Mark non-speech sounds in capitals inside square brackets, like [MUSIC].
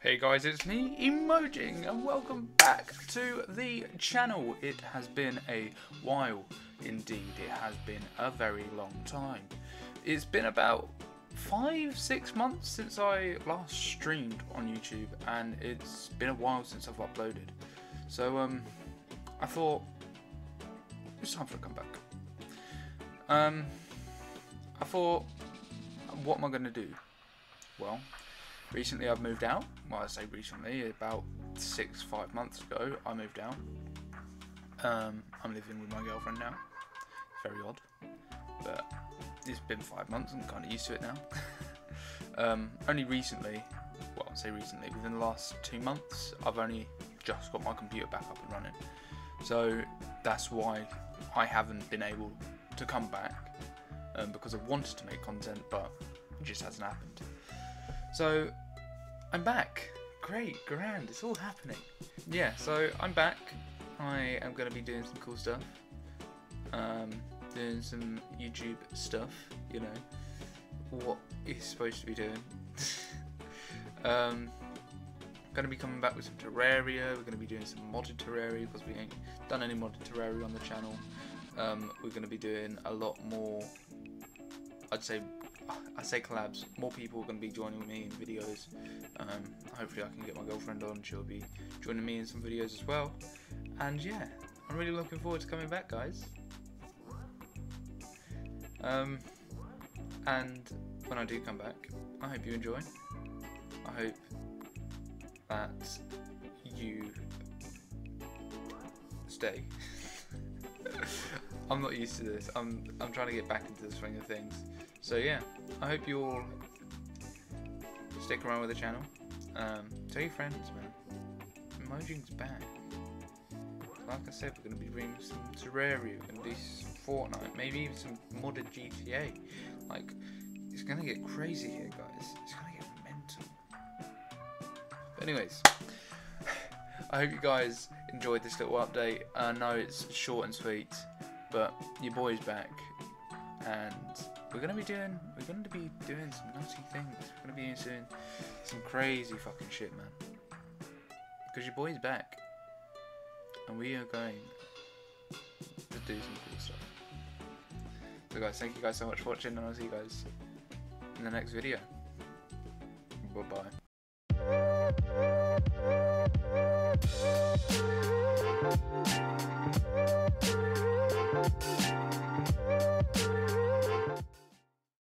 Hey guys, it's me, Emojing, and welcome back to the channel. It has been a while, indeed. It has been a very long time. It's been about five, six months since I last streamed on YouTube, and it's been a while since I've uploaded. So, um, I thought it's time for a comeback. Um, I thought, what am I going to do? Well, recently I've moved out. Well, I say recently, about six, five months ago, I moved out. Um, I'm living with my girlfriend now. It's very odd, but it's been five months. I'm kind of used to it now. [LAUGHS] um, only recently, well, I say recently, within the last two months, I've only just got my computer back up and running. So that's why I haven't been able to come back um, because I wanted to make content, but it just hasn't happened. So I'm back. Great, grand, it's all happening. Yeah, so I'm back. I am going to be doing some cool stuff. Um, doing some YouTube stuff, you know, what he's supposed to be doing. [LAUGHS] um, going to be coming back with some Terraria. We're going to be doing some modded Terraria because we ain't done any modded Terraria on the channel. Um, we're going to be doing a lot more. I'd say, I say collabs. More people are going to be joining me in videos. Um, hopefully, I can get my girlfriend on. She'll be joining me in some videos as well. And yeah, I'm really looking forward to coming back, guys. Um, and when I do come back, I hope you enjoy. I hope that you stay. [LAUGHS] I'm not used to this. I'm I'm trying to get back into the swing of things. So yeah, I hope you all stick around with the channel. Um, tell your friends, man. Emojing's back. Like I said, we're going to be bringing some Terraria, do some Fortnite, maybe even some modded GTA. Like, it's going to get crazy here, guys. It's going to get mental. But anyways, I hope you guys enjoyed this little update. Uh, I know it's short and sweet, but your boy's back, and we're gonna be doing we're gonna be doing some naughty things. We're gonna be doing some crazy fucking shit, man. Because your boy's back, and we are going to do some cool stuff. So, guys, thank you guys so much for watching, and I'll see you guys in the next video. Bye bye. Música